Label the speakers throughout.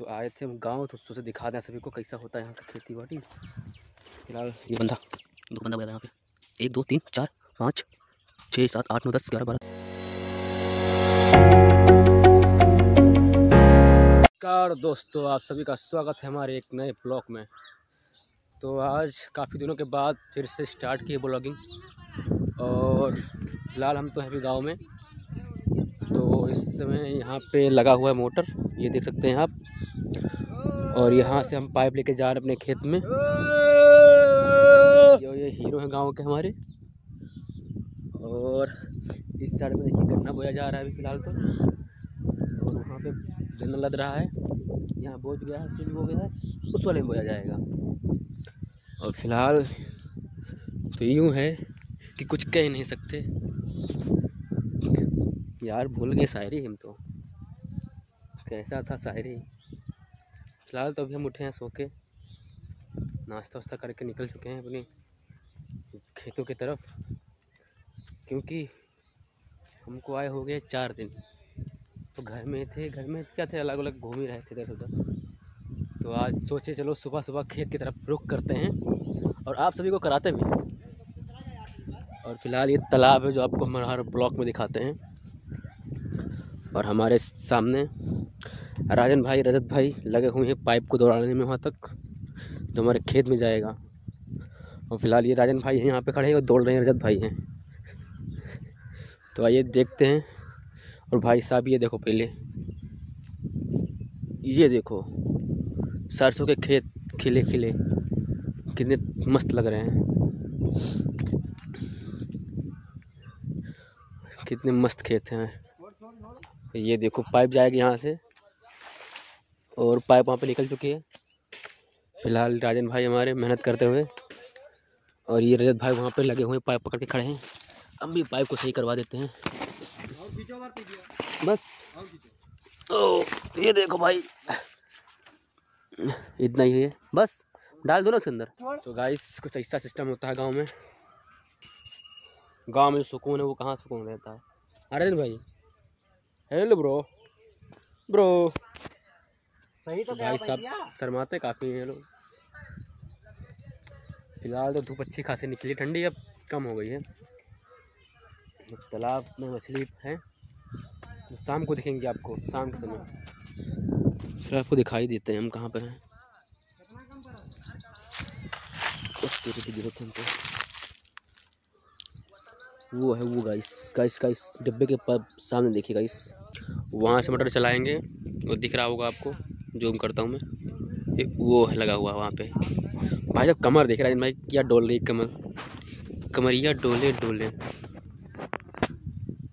Speaker 1: तो आए थे हम गाँव तो सोचे दिखा दें सभी को कैसा होता है यहाँ का खेती बाड़ी फ़िलहाल ये बंदा, दो बंदा गया यहाँ पे। एक, दो, तीन, चार, पाँच, छः, सात, आठ, नौ, दस, ग्यारह, बारह। नमस्कार दोस्तों, आप सभी का स्वागत है हमारे एक नए ब्लॉग में। तो आज काफ़ी दिनों के बाद फिर से स्टार्ट की ब्लॉगिंग। और फ़िलहाल हम तो हैं अभी गाँव में। इस समय यहाँ पे लगा हुआ है मोटर, ये देख सकते हैं आप। और यहाँ से हम पाइप लेके जा रहे हैं अपने खेत में। जो ये हीरो हैं गाँव के हमारे। और इस साइड में देखिए गन्ना बोया जा रहा है अभी फ़िलहाल तो। और वहाँ पे गन्ना लद रहा है। यहाँ बोझ गया है, चिल हो गया है, उस वाले में बोया जाएगा। और फ़िलहाल तो यूँ है कि कुछ कह नहीं सकते। यार भूल गए शायरी हम तो। कैसा था शायरी? फ़िलहाल तो अभी हम उठे हैं सो के नाश्ता वास्ता करके निकल चुके हैं अपने खेतों की तरफ़। क्योंकि हमको आए हो गए चार दिन। तो घर में थे, घर में क्या थे? अलग अलग घूम ही रहे थे इधर उधर तो आज सोचे चलो सुबह सुबह खेत की तरफ़ रुख करते हैं और आप सभी को कराते भी और फ़िलहाल ये तालाब है जो आपको हमारे हर ब्लॉक में दिखाते हैं। और हमारे सामने राजन भाई, रजत भाई लगे हुए हैं पाइप को दौड़ाने में वहाँ तक, जो हमारे खेत में जाएगा। और फ़िलहाल ये राजन भाई हैं, यहाँ पे खड़े हैं और दौड़ रहे हैं, रजत भाई हैं। तो आइए देखते हैं। और भाई साहब, ये देखो पहले। ये देखो, सरसों के खेत खिले खिले, कितने मस्त लग रहे हैं। कितने मस्त खेत हैं। ये देखो, पाइप जाएगी यहाँ से। और पाइप वहाँ पे निकल चुकी है। फ़िलहाल राजन भाई हमारे मेहनत करते हुए और ये रजत भाई वहाँ पे लगे हुए पाइप पकड़ के खड़े हैं। हम भी पाइप को सही करवा देते हैं। बस। ओ, ये देखो भाई। इतना ही है। बस, डाल दो ना उसके अंदर। तो गाइस कुछ ऐसा सिस्टम होता है गाँव में। गाँव में सुकून है, वो कहाँ सुकून रहता है? अरे भाई। हेलो ब्रो ब्रो
Speaker 2: सही
Speaker 1: तो भाई साहब शर्माते काफ़ी हैं लोग। फ़िलहाल तो धूप अच्छी खासी निकली ठंडी अब कम हो गई है। तो तालाब में मछली है। तो शाम को दिखेंगे आपको शाम के समय। फिर आपको दिखाई देते हैं हम कहाँ पर हैं। कुछ तेरे की ज़रूरत है हमको। वो है वो गाइस गाइस गाइस डिब्बे के पर सामने देखिए गाइस वहाँ से मोटर चलाएँगे, वो दिख रहा होगा आपको जूम करता हूँ मैं। वो है लगा हुआ वहाँ पे। भाई जब कमर देख रहा है, भाई, क्या डोल रही कमर। कमरिया डोले डोले।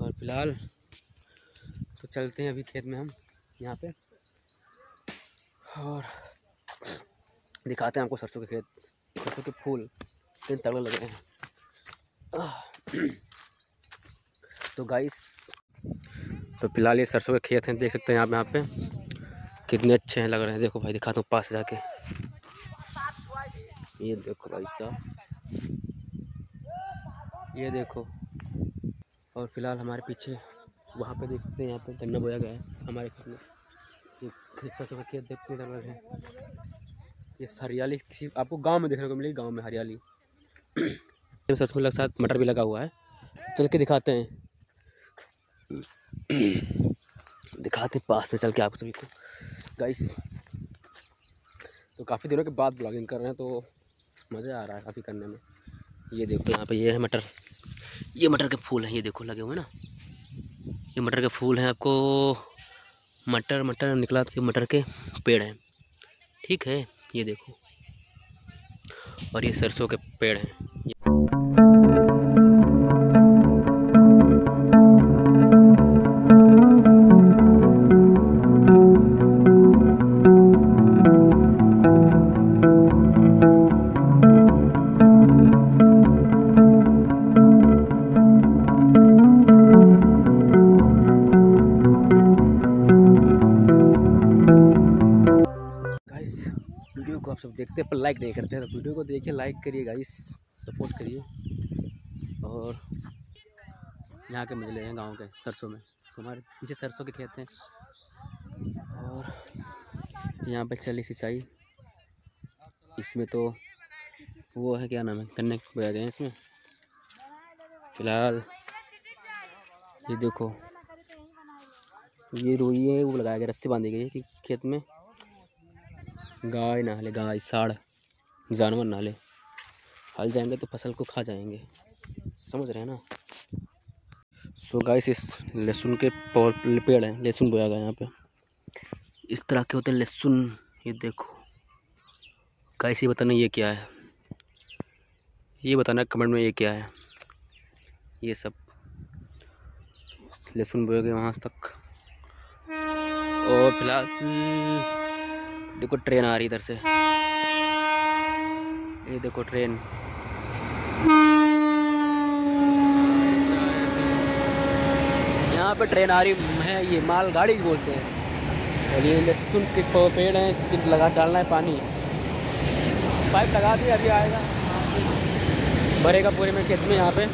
Speaker 1: और फ़िलहाल तो चलते हैं अभी खेत में हम, यहाँ पे। और दिखाते हैं आपको सरसों के खेत, सरसों के फूल। कितने तगड़े लग हैं। तो गाइस तो फ़िलहाल ये सरसों के खेत हैं, देख सकते हैं आप यहाँ पे। कितने अच्छे हैं लग रहे हैं। देखो भाई दिखाता हूँ पास जाके। ये देखो भाई साहब। ये देखो। और फ़िलहाल हमारे पीछे वहाँ पे देख सकते हैं यहाँ पे गन्ना बोया गया है हमारे खेत में। ये सरसों का खेत देखते लग रहे हैं। ये हरियाली किसी आपको गाँव में देखने को मिलेगी, गाँव में हरियाली। सरसों के साथ मटर भी लगा हुआ है। चल के दिखाते हैं। दिखाते हैं पास में चल के आप सभी को। गाइस तो काफ़ी दिनों के बाद ब्लॉगिंग कर रहे हैं तो मज़ा आ रहा है काफ़ी करने में। ये देखो यहाँ पे ये है मटर। ये मटर के फूल हैं, ये देखो लगे हुए ना। ये मटर के फूल हैं आपको। मटर मटर निकला तो ये मटर के पेड़ हैं। ठीक है, ये देखो। और ये सरसों के पेड़ हैं। वीडियो को आप सब देखते हैं, पर लाइक नहीं करते हैं तो वीडियो को देखिए लाइक करिए गाइस सपोर्ट करिए। और यहाँ के मजले हैं गाँव के सरसों में। हमारे पीछे सरसों के खेत हैं। और यहाँ पे चली सिंचाई। इसमें तो वो है, क्या नाम है, गन्ने बोया गए हैं इसमें। फ़िलहाल ये देखो, ये रोई है, वो लगाया गया, रस्सी बांधी गई है कि खेत में। गाय ना हले गाय, साढ़, जानवर ना ले हल जाएँगे तो फ़सल को खा जाएँगे। समझ रहे हैं ना? सो so गाइस इस लहसुन के पेड़ हैं, लहसुन बोया गया यहाँ पे। इस तरह के होते हैं लहसुन, ये देखो। गाइस ये बताना ये क्या है? ये बताना कमेंट में ये क्या है? ये सब। लहसुन बोए गए वहाँ तक। और फ़िलहाल देखो ट्रेन आ रही इधर से। ये देखो ट्रेन। यहाँ पे ट्रेन आ रही है, ये माल गाड़ी बोलते हैं। और ये लहसुन के पेड़ हैं लगा डालना है पानी। पाइप लगा दिया, अभी आएगा। भरेगा पूरे में खेत में यहाँ पे।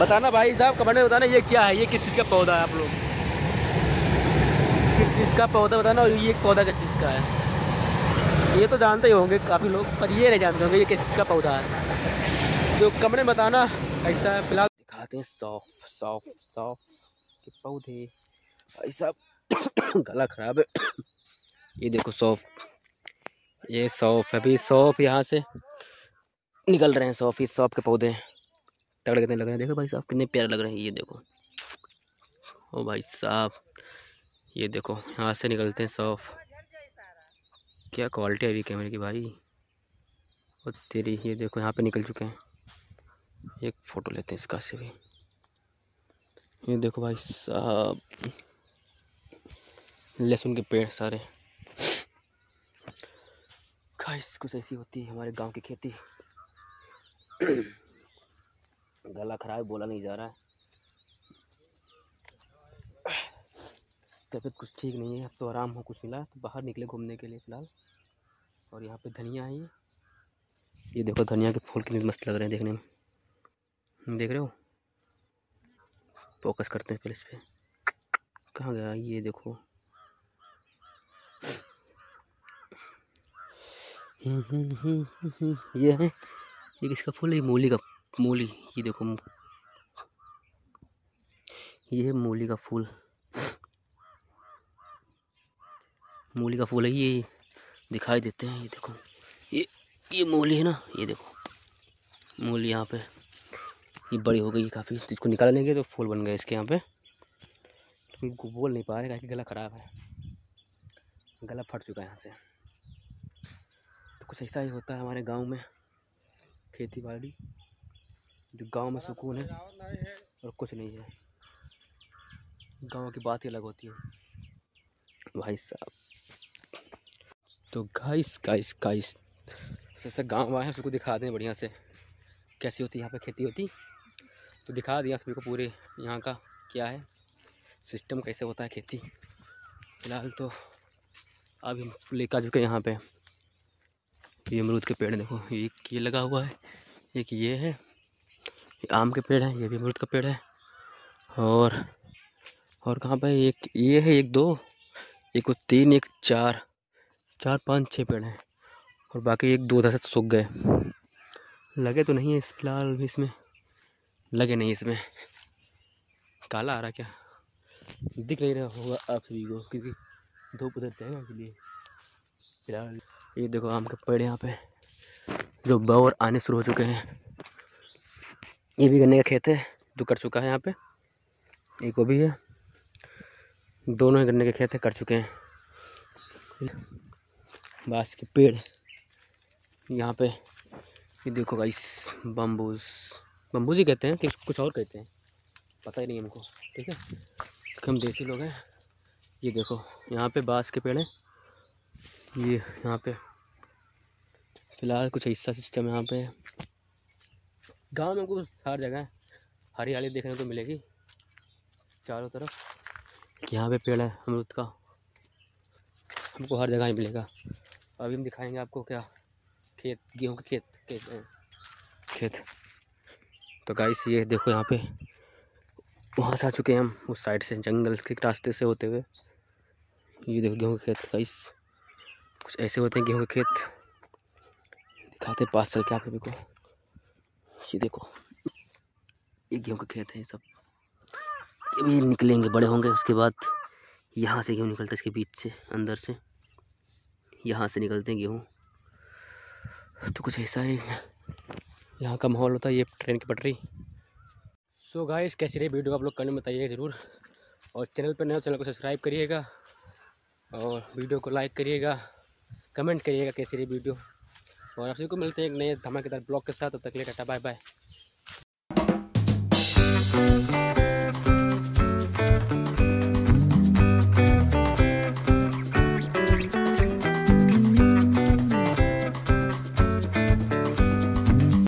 Speaker 1: बताना भाई साहब कमेंट में बताना, ये क्या है? ये किस चीज़ का पौधा है आप लोग? चीज़ का पौधा बताना और ये पौधा किस चीज़ का है। ये तो जानते ही होंगे काफ़ी लोग, पर ये नहीं जानते होंगे ये किस चीज़ का पौधा है। तो कमरे में बताना, ऐसा है, फ़िलहाल दिखाते हैं सॉफ सॉफ सॉफ के पौधे। साहब, गला ख़राब है। ये देखो सॉफ। ये सौफ अभी सौफ यहाँ से निकल रहे हैं सौफ, ये सौफ के पौधे। तगड़े कितने लग रहे हैं, देखो भाई साहब, कितने प्यारे लग रहे हैं, ये देखो। ओ भाई साहब ये देखो, यहाँ से निकलते हैं सॉफ क्या क्वालिटी आ रही कैमरे की भाई? और तेरी, ये देखो, यहाँ पे निकल चुके हैं। एक फ़ोटो लेते हैं इसका से भी। ये देखो भाई साहब, लहसुन के पेड़ सारे। गाइस कुछ ऐसी होती है हमारे गाँव की खेती। गला खराब बोला नहीं जा रहा है। तबीयत कुछ ठीक नहीं है, अब तो आराम हो कुछ मिला तो बाहर निकले घूमने के लिए फ़िलहाल। और यहाँ पे धनिया है ये। ये देखो धनिया के फूल कितने मस्त लग रहे हैं देखने में। देख रहे हो? फोकस करते हैं पहले इस पर कहाँ गया ये देखो? ये है। ये किसका फूल है? मूली का, मूली, ये देखो। ये है मूली का फूल। मूली का फूल है, ये दिखाई देते हैं, ये देखो। ये ये मूली है ना, ये देखो। मूली यहाँ पे, ये बड़ी हो गई काफ़ी। तो इसको निकाल लेंगे तो फूल बन गए इसके यहाँ पे। तो बोल नहीं पा रहे कि गला ख़राब है। गला फट चुका है यहाँ से। तो कुछ ऐसा ही होता है हमारे गाँव में। खेती बाड़ी, जो गाँव में सुकून है, और कुछ नहीं है। गाँव की बात ही अलग होती है। भाई साहब। तो गाइस गाइस गाइस जैसे गाँव आए हैं उसको दिखा दें बढ़िया से, कैसी होती है यहाँ पे खेती होती। तो दिखा दिया सभी को पूरे यहाँ का क्या है सिस्टम कैसे होता है खेती। फ़िलहाल तो अभी हम लेकर चुके यहाँ पे। ये अमरूद के पेड़ देखो, एक ये लगा हुआ है, एक ये है एक आम के पेड़ है, ये भी अमरूद का पेड़ है। और और कहाँ पर एक, ये है एक दो, एक तीन, एक चार चार पाँच छः पेड़ हैं और बाकी एक दो दस सूख गए। लगे तो नहीं है इस फ़िलहाल भी इसमें। लगे नहीं इसमें। काला आ रहा क्या? दिख नहीं रहा होगा आप सभी को क्योंकि धूप उधर से है इसलिए। फ़िलहाल ये देखो आम के पेड़ यहाँ पे जो बौर आने शुरू हो चुके हैं। ये भी गन्ने का खेत है, जो कर चुका है यहाँ पे। एक वो भी है। दोनों ही गन्ने के खेत है कर चुके हैं। बाँस के पेड़। यहाँ पे, ये देखो गाइस बम्बूज बम्बूज ही कहते हैं कि कुछ और कहते हैं। पता ही नहीं हमको, ठीक है? हम देसी लोग हैं। ये देखो, यहाँ पे बाँस के पेड़ हैं। ये यहाँ पे, फ़िलहाल कुछ हिस्सा सिस्टम यहाँ पे गाँव में कुछ हर जगह हरियाली देखने को मिलेगी। चारों तरफ़। यहाँ पे पेड़ है अमरूद का। हमको हर जगह ही मिलेगा। अभी हम दिखाएँगे आपको क्या खेत, गेहूँ के खेत खेत खेत। तो गाइस ये देखो यहाँ पे, वहाँ से आ चुके हैं हम उस साइड से, जंगल के रास्ते से होते हुए। ये देखो गेहूँ के खेत गाइस कुछ ऐसे होते हैं गेहूँ के खेत। दिखाते पास चल के आप सभी को। ये देखो, ये गेहूँ के खेत है ये सब। ये निकलेंगे, बड़े होंगे उसके बाद। यहाँ से गेहूँ निकलता है इसके बीच से, अंदर से। यहाँ से निकलते हैं गेहूँ। तो कुछ ऐसा है यहाँ का माहौल होता है, ये ट्रेन की पटरी। सो गाइस कैसी रही वीडियो? आप लोग करने में बताइए ज़रूर। और चैनल पर नया चैनल को सब्सक्राइब करिएगा। और वीडियो को लाइक करिएगा। कमेंट करिएगा कैसी रही वीडियो। और आप सभी को मिलते हैं एक नए धमाकेदार ब्लॉग के साथ। तब तक ले टाटा बाय बाय